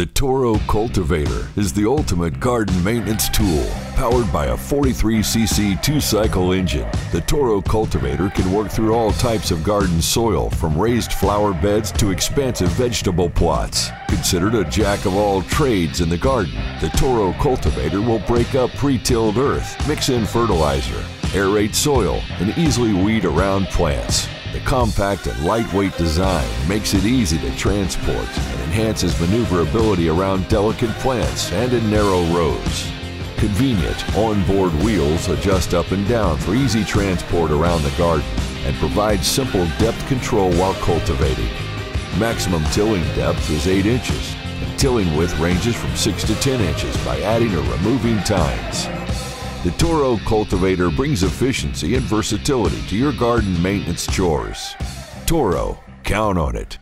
The Toro Cultivator is the ultimate garden maintenance tool. Powered by a 43cc two-cycle engine, the Toro Cultivator can work through all types of garden soil, from raised flower beds to expansive vegetable plots. Considered a jack of all trades in the garden, the Toro Cultivator will break up pre-tilled earth, mix in fertilizer, aerate soil, and easily weed around plants. The compact and lightweight design makes it easy to transport and enhances maneuverability around delicate plants and in narrow roads. Convenient onboard wheels adjust up and down for easy transport around the garden and provide simple depth control while cultivating. Maximum tilling depth is 8 inches and tilling width ranges from 6 to 10 inches by adding or removing tines. The Toro Cultivator brings efficiency and versatility to your garden maintenance chores. Toro, count on it.